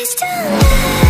I still